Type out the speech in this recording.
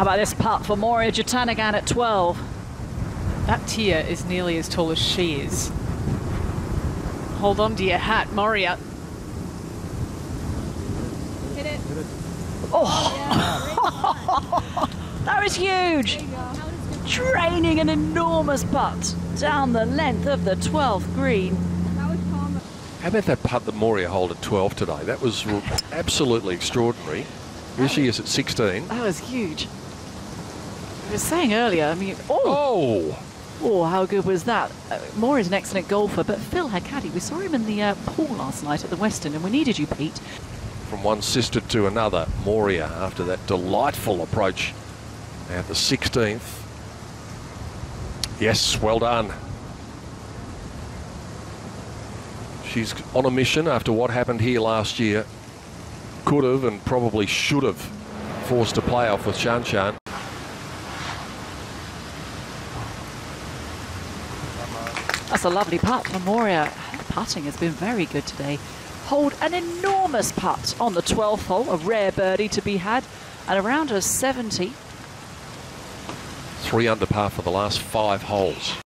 How about this putt for Moriya Jutanugarn at 12? That tier is nearly as tall as she is. Hold on to your hat, Moriya. Hit it. Oh, that was huge. Draining an enormous putt down the length of the 12th green. How about that putt that Moriya hold at 12 today? That was absolutely extraordinary. Here she is at 16. That was huge. I was saying earlier, I mean, oh, Oh! oh how good was that? Uh, is an excellent golfer, but Phil Hecaddy, we saw him in the uh, pool last night at the Western, and we needed you, Pete. From one sister to another, Moriya after that delightful approach at the 16th. Yes, well done. She's on a mission after what happened here last year. Could have and probably should have forced a playoff with Shan Shan. That's a lovely putt from Moriya. Her putting has been very good today. Hold an enormous putt on the 12th hole, a rare birdie to be had, and around her 70. Three under par for the last five holes.